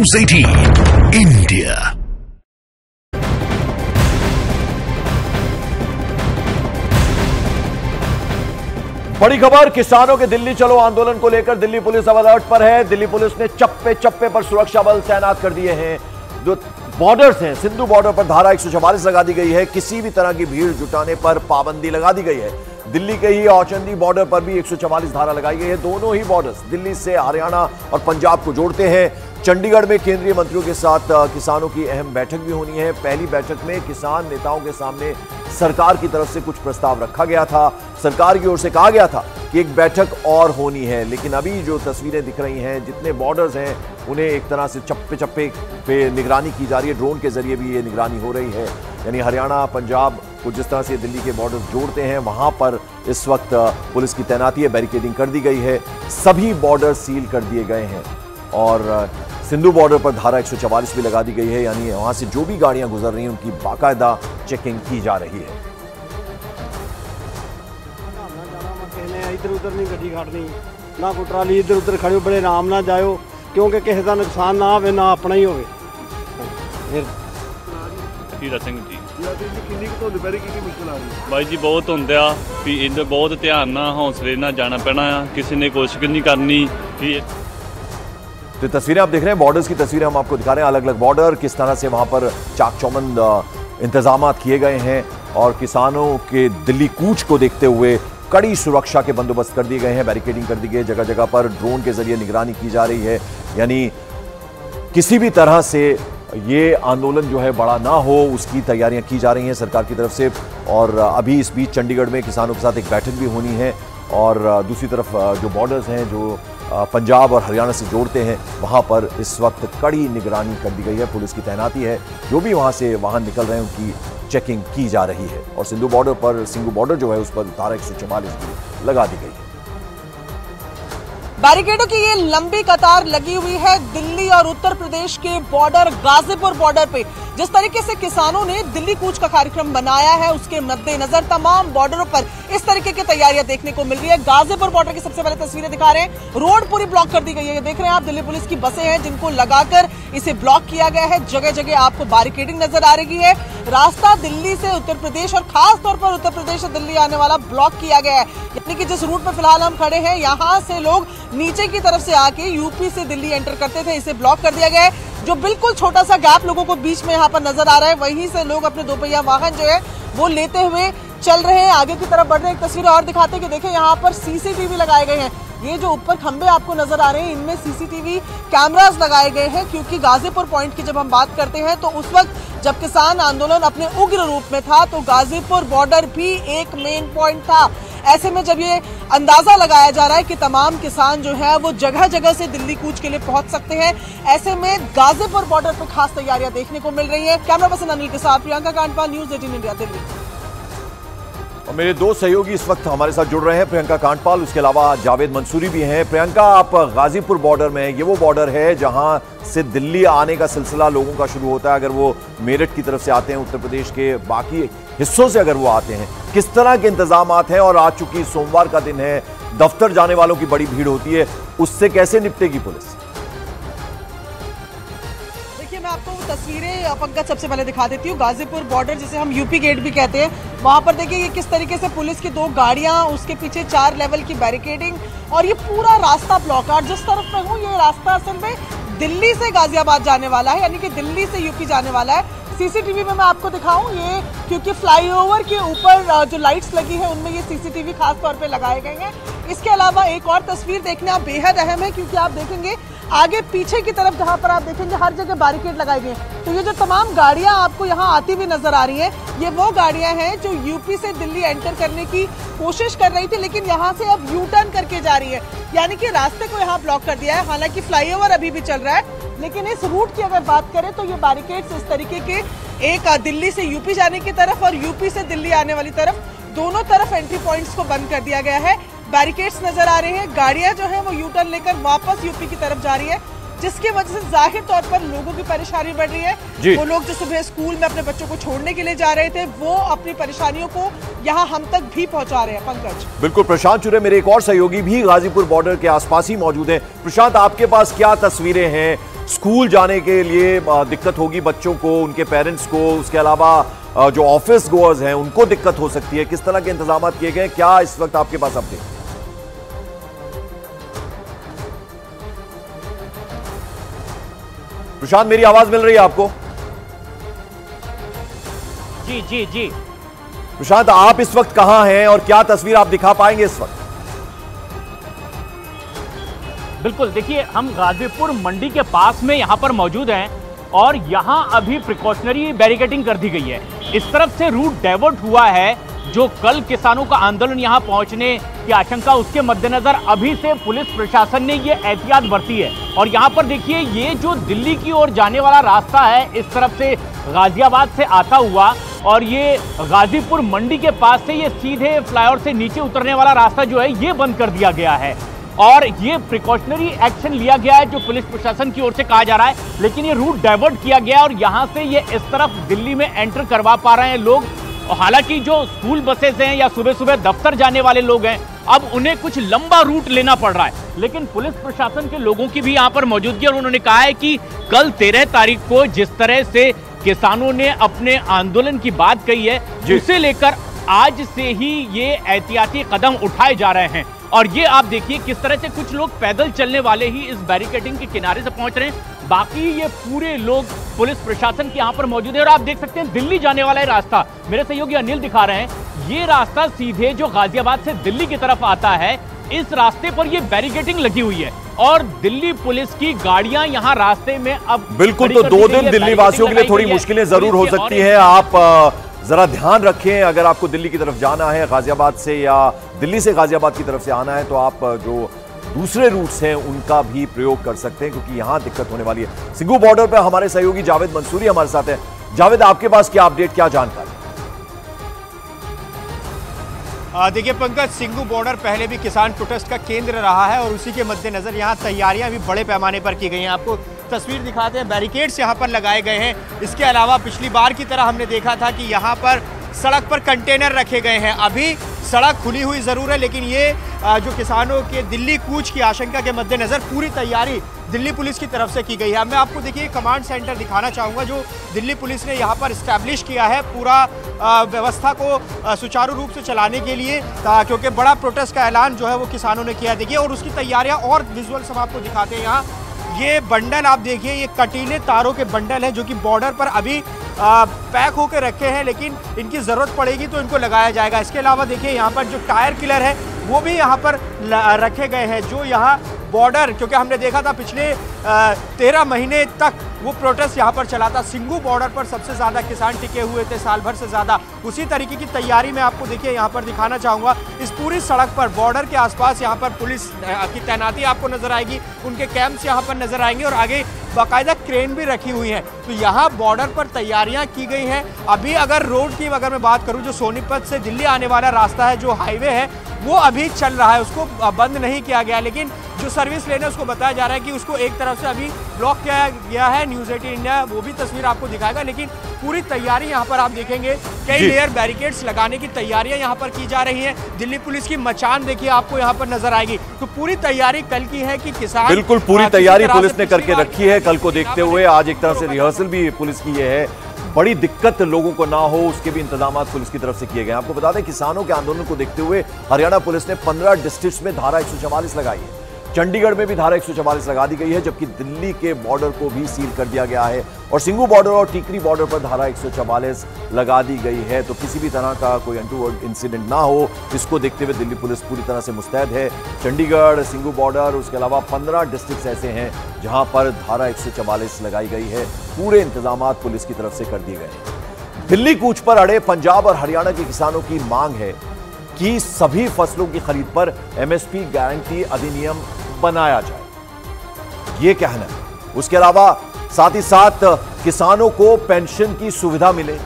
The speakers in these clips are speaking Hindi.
न्यूज़ 18 इंडिया बड़ी खबर, किसानों के दिल्ली चलो आंदोलन को लेकर दिल्ली पुलिस अब अलर्ट पर है। दिल्ली पुलिस ने चप्पे चप्पे पर सुरक्षा बल तैनात कर दिए हैं। जो बॉर्डर्स हैं, सिंधु बॉर्डर पर धारा एक लगा दी गई है। किसी भी तरह की भीड़ जुटाने पर पाबंदी लगा दी गई है। दिल्ली के ही औचंदी बॉर्डर पर भी 144 धारा लगाई गई है। दोनों ही बॉर्डर्स दिल्ली से हरियाणा और पंजाब को जोड़ते हैं। चंडीगढ़ में केंद्रीय मंत्रियों के साथ किसानों की अहम बैठक भी होनी है। पहली बैठक में किसान नेताओं के सामने सरकार की तरफ़ से कुछ प्रस्ताव रखा गया था। सरकार की ओर से कहा गया था कि एक बैठक और होनी है, लेकिन अभी जो तस्वीरें दिख रही हैं, जितने बॉर्डर्स हैं, उन्हें एक तरह से चप्पे चप्पे पे निगरानी की जा रही है। ड्रोन के ज़रिए भी ये निगरानी हो रही है। यानी हरियाणा, पंजाब को जिस तरह से दिल्ली के बॉर्डर जोड़ते हैं वहां पर इस वक्त पुलिस की तैनाती है बैरिकेडिंग कर दी गई है सभी बॉर्डर सील कर दिए गए हैं और सिंधु बॉर्डर पर धारा एक भी लगा दी गई है यानी वहां से जो भी गाड़ियां गुजर रही हैं उनकी बाकायदा चेकिंग की जा रही है इधर उधर नहीं गड्डी खड़नी ना कोई ट्राली इधर उधर खड़े बड़े आराम ना जाओ क्योंकि किसी का नुकसान ना हो ना अपना ही हो ਹੀਰਾ ਸਿੰਘ ਜੀ ਬਾਈ ਜੀ ਬਹੁਤ ਹੁੰਦੇ ਆ ਵੀ ਇਹਦੇ ਬਹੁਤ ਧਿਆਨ ਨਾਲ ਹੌਸਲੇ ਨਾਲ ਜਾਣਾ ਪੈਣਾ ਆ ਕਿਸੇ ਨੇ ਕੋਸ਼ਿਸ਼ ਨਹੀਂ ਕਰਨੀ ਕਿ तो तस्वीरें आप देख रहे हैं बॉर्डर्स की तस्वीरें हम आपको दिखा रहे हैं अलग अलग बॉर्डर किस तरह से वहां पर चाक चौमंद इंतजाम किए गए हैं और किसानों के दिल्ली कूच को देखते हुए कड़ी सुरक्षा के बंदोबस्त कर दिए गए हैं बैरिकेडिंग कर दी गई जगह जगह पर ड्रोन के जरिए निगरानी की जा रही है यानी किसी भी तरह से ये आंदोलन जो है बड़ा ना हो, उसकी तैयारियाँ की जा रही हैं सरकार की तरफ़ से। और अभी इस बीच चंडीगढ़ में किसानों के साथ एक बैठक भी होनी है और दूसरी तरफ़ जो बॉर्डर्स हैं, जो पंजाब और हरियाणा से जोड़ते हैं, वहाँ पर इस वक्त कड़ी निगरानी कर दी गई है। पुलिस की तैनाती है। जो भी वहाँ से वाहन निकल रहे हैं, उनकी चेकिंग की जा रही है। और सिंधु बॉर्डर पर सिंधु बॉर्डर जो है, उस पर धारा एक सौ लगा दी गई है। बैरिकेडों की ये लंबी कतार लगी हुई है। दिल्ली और उत्तर प्रदेश के बॉर्डर गाजीपुर बॉर्डर पे जिस तरीके से किसानों ने दिल्ली कूच का कार्यक्रम बनाया है, उसके मद्देनजर तमाम बॉर्डरों पर इस तरीके की तैयारियाँ देखने को मिल रही है। गाजीपुर बॉर्डर की सबसे पहले तस्वीरें दिखा रहे हैं। रोड पूरी ब्लॉक कर दी गई है। ये देख रहे हैं आप, दिल्ली पुलिस की बसें हैं जिनको लगाकर इसे ब्लॉक किया गया है। जगह जगह आपको बैरिकेडिंग नज़र आ रही है। रास्ता दिल्ली से उत्तर प्रदेश और खास तौर पर उत्तर प्रदेश से दिल्ली आने वाला ब्लॉक किया गया है। यानी कि जिस रूट पर फ़िलहाल हम खड़े हैं, यहाँ से लोग नीचे की तरफ़ से आके यूपी से दिल्ली एंटर करते थे। इसे ब्लॉक कर दिया गया है। जो बिल्कुल छोटा सा गैप लोगों को बीच में यहाँ पर नज़र आ रहा है, वहीं से लोग अपने दोपहिया वाहन जो है, वो लेते हुए चल रहे हैं। आगे की तरफ़ बढ़ रहे हैं। एक तस्वीर और दिखाते हैं कि देखें यहाँ पर सीसीटीवी लगाए गए हैं। ये जो ऊपर खंबे आपको नज़र आ रहे हैं, इनमें सीसीटीवी कैमरास लगाए गए हैं, क्योंकि गाजीपुर पॉइंट की जब हम बात करते हैं तो उस वक्त जब किसान आंदोलन अपने उग्र रूप में था तो गाजीपुर बॉर्डर भी एक मेन पॉइंट था। ऐसे में जब ये अंदाज़ा लगाया जा रहा है कि तमाम किसान जो है, वो जगह जगह से दिल्ली कूच के लिए पहुँच सकते हैं। ऐसे में गाजीपुर बॉर्डर पर खास तैयारियाँ देखने को मिल रही है। कैमरा पर्सन अनिल के साथ Priyanka Kandpal news eighteen India Delhi. और मेरे दो सहयोगी इस वक्त हमारे साथ जुड़ रहे हैं। प्रियंका कांडपाल उसके अलावा जावेद मंसूरी भी हैं। प्रियंका, आप गाजीपुर बॉर्डर में ये वो बॉर्डर है जहाँ से दिल्ली आने का सिलसिला लोगों का शुरू होता है। अगर वो मेरठ की तरफ़ से आते हैं, उत्तर प्रदेश के बाकी हिस्सों से अगर वो आते हैं। किस तरह के इंतज़ाम हैं और आज चूँकि सोमवार का दिन है, दफ्तर जाने वालों की बड़ी भीड़ होती है, उससे कैसे निपटेगी पुलिस? तस्वीरें, पंकज, सबसे पहले दिखा देती हूँ। गाजीपुर बॉर्डर जिसे हम यूपी गेट भी कहते हैं, वहाँ पर देखिए ये किस तरीके से पुलिस की दो गाड़ियाँ, उसके पीछे चार लेवल की बैरिकेडिंग और ये पूरा रास्ता ब्लॉक है। जिस तरफ़ मैं हूँ, ये रास्ता असल में दिल्ली से गाजियाबाद जाने वाला है, यानी कि दिल्ली से यूपी जाने वाला है। सीसीटीवी में मैं आपको दिखाऊँ, ये क्योंकि फ्लाईओवर के ऊपर जो लाइट्स लगी है, उनमें ये सीसीटीवी खास तौर पे लगाए गए हैं। इसके अलावा एक और तस्वीर देखना बेहद अहम है, क्योंकि आप देखेंगे आगे पीछे की तरफ़ जहाँ पर आप देखेंगे हर जगह बैरिकेड लगाए गए तो ये जो तमाम गाड़ियाँ आपको यहाँ आती हुई नज़र आ रही हैं, ये वो गाड़ियाँ हैं जो यूपी से दिल्ली एंटर करने की कोशिश कर रही थी, लेकिन यहाँ से अब यू टर्न करके जा रही है। यानी कि रास्ते को यहाँ ब्लॉक कर दिया है। हालाँकि फ्लाईओवर अभी भी चल रहा है, लेकिन इस रूट की अगर बात करें तो ये बैरिकेड्स इस तरीके के, एक दिल्ली से यूपी जाने की तरफ़ और यूपी से दिल्ली आने वाली तरफ़, दोनों तरफ़ एंट्री पॉइंट्स को बंद कर दिया गया है। बैरिकेड्स नज़र आ रहे हैं। गाड़ियाँ जो है वो यू टर्न लेकर वापस यूपी की तरफ़ जा रही है जिसकी वजह से ज़ाहिर तौर पर लोगों की परेशानी बढ़ रही है। वो लोग जो सुबह स्कूल में अपने बच्चों को छोड़ने के लिए जा रहे थे वो अपनी परेशानियों को यहाँ हम तक भी पहुँचा रहे हैं। पंकज। बिल्कुल प्रशांत चुरे मेरे एक और सहयोगी भी गाजीपुर बॉर्डर के आसपास ही मौजूद है। प्रशांत आपके पास क्या तस्वीरें हैं? स्कूल जाने के लिए दिक्कत होगी बच्चों को उनके पेरेंट्स को उसके अलावा जो ऑफ़िस गोअर्स हैं उनको दिक्कत हो सकती है। किस तरह के इंतज़ाम किए गए? क्या इस वक्त आपके पास अपडेट प्रशांत मेरी आवाज़ मिल रही है आपको? जी जी जी। प्रशांत आप इस वक्त कहाँ हैं और क्या तस्वीर आप दिखा पाएँगे इस वक्त? बिल्कुल देखिए हम गाजीपुर मंडी के पास में यहाँ पर मौजूद हैं और यहाँ अभी प्रिकॉशनरी बैरिकेडिंग कर दी गई है। इस तरफ़ से रूट डाइवर्ट हुआ है जो कल किसानों का आंदोलन यहाँ पहुँचने की आशंका उसके मद्देनजर अभी से पुलिस प्रशासन ने ये एहतियात बरती है। और यहाँ पर देखिए, ये जो दिल्ली की ओर जाने वाला रास्ता है, इस तरफ़ से गाजियाबाद से आता हुआ और ये गाजीपुर मंडी के पास से ये सीधे फ्लाईओवर से नीचे उतरने वाला रास्ता जो है, ये बंद कर दिया गया है। और ये प्रिकॉशनरी एक्शन लिया गया है, जो पुलिस प्रशासन की ओर से कहा जा रहा है। लेकिन ये रूट डाइवर्ट किया गया और यहाँ से ये इस तरफ़ दिल्ली में एंटर करवा पा रहे हैं लोग। और हालाँकि जो स्कूल बसेस हैं या सुबह सुबह दफ्तर जाने वाले लोग हैं अब उन्हें कुछ लंबा रूट लेना पड़ रहा है। लेकिन पुलिस प्रशासन के लोगों की भी यहाँ पर मौजूदगी और उन्होंने कहा है कि कल तेरह तारीख को जिस तरह से किसानों ने अपने आंदोलन की बात कही है। उसे लेकर आज से ही ये एहतियाती कदम उठाए जा रहे हैं। और ये आप देखिए किस तरह से कुछ लोग पैदल चलने वाले ही इस बैरिकेडिंग के किनारे से पहुँच रहे हैं। बाकी ये पूरे लोग पुलिस प्रशासन के यहाँ पर मौजूद है और आप देख सकते हैं दिल्ली जाने वाला ये रास्ता। मेरे सहयोगी अनिल दिखा रहे हैं ये रास्ता सीधे जो गाजियाबाद से दिल्ली की तरफ़ आता है इस रास्ते पर ये बैरिकेडिंग लगी हुई है और दिल्ली पुलिस की गाड़ियाँ यहाँ रास्ते में अब बिल्कुल तो दो दिन दिल्ली वासियों के लिए थोड़ी मुश्किलें ज़रूर हो सकती है। आप जरा ध्यान रखें अगर आपको दिल्ली की तरफ़ जाना है गाजियाबाद से या दिल्ली से गाजियाबाद की तरफ़ से आना है तो आप जो दूसरे रूट्स हैं उनका भी प्रयोग कर सकते हैं क्योंकि यहाँ दिक्कत होने वाली है। सिंगू बॉर्डर पर हमारे सहयोगी जावेद मंसूरी हमारे साथ हैं। जावेद आपके पास क्या अपडेट क्या जानकारी? देखिए, पंकज सिंगू बॉर्डर पहले भी किसान प्रोटेस्ट का केंद्र रहा है और उसी के मद्देनजर यहाँ तैयारियाँ भी बड़े पैमाने पर की गई हैं। आपको तस्वीर दिखाते हैं बैरिकेड्स यहाँ पर लगाए गए हैं। इसके अलावा पिछली बार की तरह हमने देखा था कि यहाँ पर सड़क पर कंटेनर रखे गए हैं। अभी सड़क खुली हुई ज़रूर है, लेकिन ये जो किसानों के दिल्ली कूच की आशंका के मद्देनज़र पूरी तैयारी दिल्ली पुलिस की तरफ़ से की गई है। मैं आपको देखिए कमांड सेंटर दिखाना चाहूँगा, जो दिल्ली पुलिस ने यहाँ पर इस्टेब्लिश किया है। पूरा व्यवस्था को सुचारू रूप से चलाने के लिए क्योंकि बड़ा प्रोटेस्ट का ऐलान जो है वो किसानों ने किया। देखिए, और उसकी तैयारियाँ और विजुअल्स हम आपको दिखाते हैं यहाँ। ये बंडल आप देखिए, ये कटीले तारों के बंडल हैं जो कि बॉर्डर पर अभी पैक होकर रखे हैं, लेकिन इनकी ज़रूरत पड़ेगी तो इनको लगाया जाएगा। इसके अलावा देखिए, यहाँ पर जो टायर किलर है, वो भी यहाँ पर रखे गए हैं, जो यहाँ बॉर्डर, क्योंकि हमने देखा था पिछले तेरह महीने तक वो प्रोटेस्ट यहाँ पर चला था। सिंगू बॉर्डर पर सबसे ज़्यादा किसान टिके हुए थे, साल भर से ज़्यादा। उसी तरीके की तैयारी मैं आपको देखिए, यहाँ पर दिखाना चाहूँगा। इस पूरी सड़क पर, बॉर्डर के आसपास यहाँ पर पुलिस की तैनाती आपको नज़र आएगी। उनके कैंप्स यहाँ पर नज़र आएँगे और आगे बाकायदा क्रेन भी रखी हुई है। तो यहाँ बॉर्डर पर तैयारियाँ की गई हैं। अभी अगर रोड की अगर मैं बात करूँ, जो सोनीपत से दिल्ली आने वाला रास्ता है, जो हाईवे है, वो अभी चल रहा है। उसको बंद नहीं किया गया, लेकिन जो सर्विस लेने उसको बताया जा रहा है कि उसको एक तरफ़ से अभी ब्लॉक किया गया है न्यूज़ एटीन इंडिया वो भी तस्वीर आपको दिखाएगा लेकिन पूरी तैयारी यहाँ पर आप देखेंगे कई। लेयर बैरिकेड्स लगाने की तैयारियाँ यहाँ पर की जा रही हैं। दिल्ली पुलिस की मचान देखिए आपको यहाँ पर नज़र आएगी। तो पूरी तैयारी कल की है कि किसान बिल्कुल पूरी तैयारी पुलिस ने करके रखी है कल को देखते हुए। आज एक तरह से रिहर्सल भी पुलिस की ये है। बड़ी दिक्कत लोगों को ना हो उसके भी इंतज़ाम पुलिस की तरफ़ से किए गए आपको बता दें किसानों के आंदोलन को देखते हुए हरियाणा पुलिस ने 15 डिस्ट्रिक्ट्स में धारा एक लगाई है। चंडीगढ़ में भी धारा एक लगा दी गई है, जबकि दिल्ली के बॉर्डर को भी सील कर दिया गया है और सिंगू बॉर्डर और टीकरी बॉर्डर पर धारा एक लगा दी गई है। तो किसी भी तरह का कोई अनटूवर्ड इंसिडेंट ना हो, इसको देखते हुए दिल्ली पुलिस पूरी तरह से मुस्तैद है। चंडीगढ़, सिंगू बॉर्डर, उसके अलावा पंद्रह डिस्ट्रिक्ट ऐसे हैं जहाँ पर धारा एक लगाई गई है। पूरे इंतज़ाम पुलिस की तरफ़ से कर दिए गए दिल्ली कूच पर अड़े पंजाब और हरियाणा के किसानों की मांग है कि सभी फ़सलों की खरीद पर एमएसपी गारंटी अधिनियम बनाया जाए। यह कहना है। उसके अलावा साथ ही साथ किसानों को पेंशन की सुविधा मिले।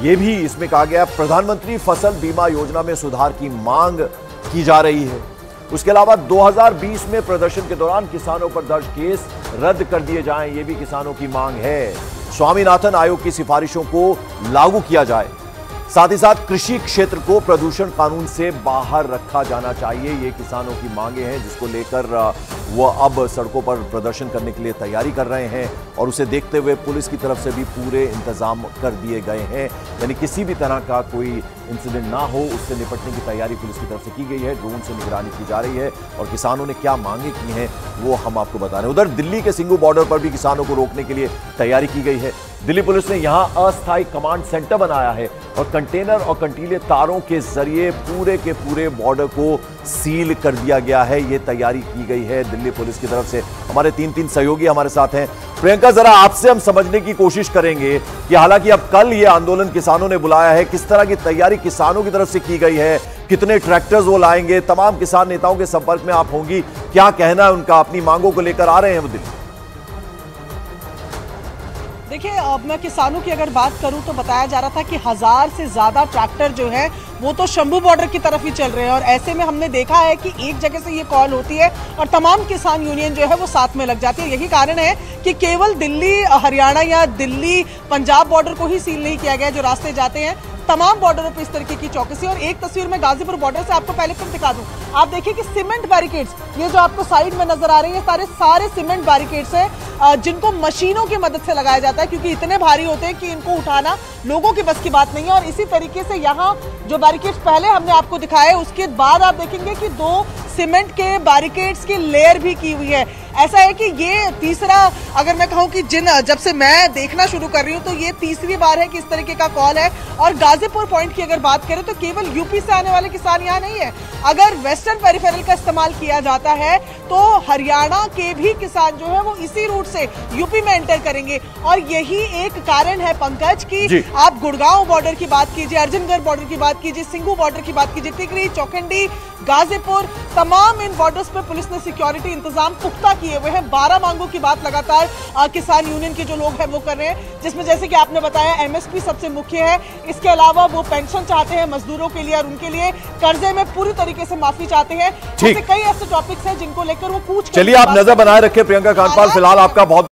ये भी इसमें कहा गया, प्रधानमंत्री फ़सल बीमा योजना में सुधार की मांग की जा रही है। उसके अलावा 2020 में प्रदर्शन के दौरान किसानों पर दर्ज केस रद्द कर दिए जाएँ, ये भी किसानों की मांग है। स्वामीनाथन आयोग की सिफारिशों को लागू किया जाए। साथ ही साथ कृषि क्षेत्र को प्रदूषण कानून से बाहर रखा जाना चाहिए। ये किसानों की मांगे हैं जिसको लेकर अ, वो अब सड़कों पर प्रदर्शन करने के लिए तैयारी कर रहे हैं और उसे देखते हुए पुलिस की तरफ़ से भी पूरे इंतज़ाम कर दिए गए हैं। यानी किसी भी तरह का कोई इंसिडेंट ना हो उससे निपटने की तैयारी पुलिस की तरफ़ से की गई है ड्रोन से निगरानी की जा रही है और किसानों ने क्या मांगे की हैं वो हम आपको बता रहे हैं उधर दिल्ली के सिंगू बॉर्डर पर भी किसानों को रोकने के लिए तैयारी की गई है। दिल्ली पुलिस ने यहाँ अस्थायी कमांड सेंटर बनाया है और कंटेनर और कंटीले तारों के ज़रिए पूरे के पूरे बॉर्डर को सील कर दिया गया है। ये तैयारी की गई है दिल्ली पुलिस की तरफ़ से। हमारे तीन तीन सहयोगी हमारे साथ हैं। प्रियंका, जरा आपसे हम समझने की कोशिश करेंगे कि हालाँकि अब कल ये आंदोलन किसानों ने बुलाया है, किस तरह की तैयारी किसानों की तरफ़ से की गई है, कितने ट्रैक्टर्स वो लाएँगे, तमाम किसान नेताओं के संपर्क में आप होंगी, क्या कहना है उनका, अपनी मांगों को लेकर आ रहे हैं वो दिल्ली। देखिए, अब मैं किसानों की अगर बात करूँ तो बताया जा रहा था कि हज़ार से ज़्यादा ट्रैक्टर जो है, वो तो शंभू बॉर्डर की तरफ़ ही चल रहे हैं। और ऐसे में हमने देखा है कि एक जगह से ये कॉल होती है और तमाम किसान यूनियन जो है, वो साथ में लग जाती है। यही कारण है कि केवल दिल्ली, हरियाणा या दिल्ली, पंजाब बॉर्डर को ही सील नहीं किया गया, जो रास्ते जाते हैं। तमाम बॉर्डरों पर इस तरीके की चौकसी और एक तस्वीर में गाजीपुर बॉर्डर से आपको पहले फिर दिखा दूँ। आप देखिए कि सीमेंट बैरिकेड्स ये जो आपको साइड में नज़र आ रही है सारे सारे सीमेंट बैरिकेड्स है जिनको मशीनों की मदद से लगाया जाता है, क्योंकि इतने भारी होते हैं कि इनको उठाना लोगों की बस की बात नहीं है। और इसी तरीके से यहाँ जो बैरिकेड्स पहले हमने आपको दिखाए, उसके बाद आप देखेंगे कि दो सीमेंट के बैरिकेड्स की लेयर भी की हुई है। ऐसा है कि ये तीसरा, अगर मैं कहूँ कि जिन, जब से मैं देखना शुरू कर रही हूँ तो ये तीसरी बार है कि इस तरीके का कॉल है। और गाजीपुर पॉइंट की अगर बात करें तो केवल यूपी से आने वाले किसान यहाँ नहीं है। अगर वेस्टर्न पेरिफेरल का इस्तेमाल किया जाता है तो हरियाणा के भी किसान जो है, वो इसी रूट से यूपी में एंटर करेंगे। और यही एक कारण है पंकज की। आप गुड़गांव बॉर्डर की बात कीजिए अर्जुनगढ़ बॉर्डर की बात कीजिए सिंगू बॉर्डर की बात कीजिए टिकरी चौखंडी गाजीपुर तमाम इन बॉर्डर्स पर पुलिस ने सिक्योरिटी इंतज़ाम पुख्ता किए हुए हैं। बारह मांगों की बात लगातार किसान यूनियन के जो लोग हैं वो कर रहे हैं जिसमें जैसे कि आपने बताया एमएसपी सबसे मुख्य है। इसके अलावा वो पेंशन चाहते हैं मजदूरों के लिए और उनके लिए कर्जे में पूरी तरीके से माफ़ी चाहते हैं। कई ऐसे टॉपिक्स हैं जिनको लेकर वो पूछ चलिए आप नज़र बनाए रखे प्रियंका कांडपाल फ़िलहाल आपका बहुत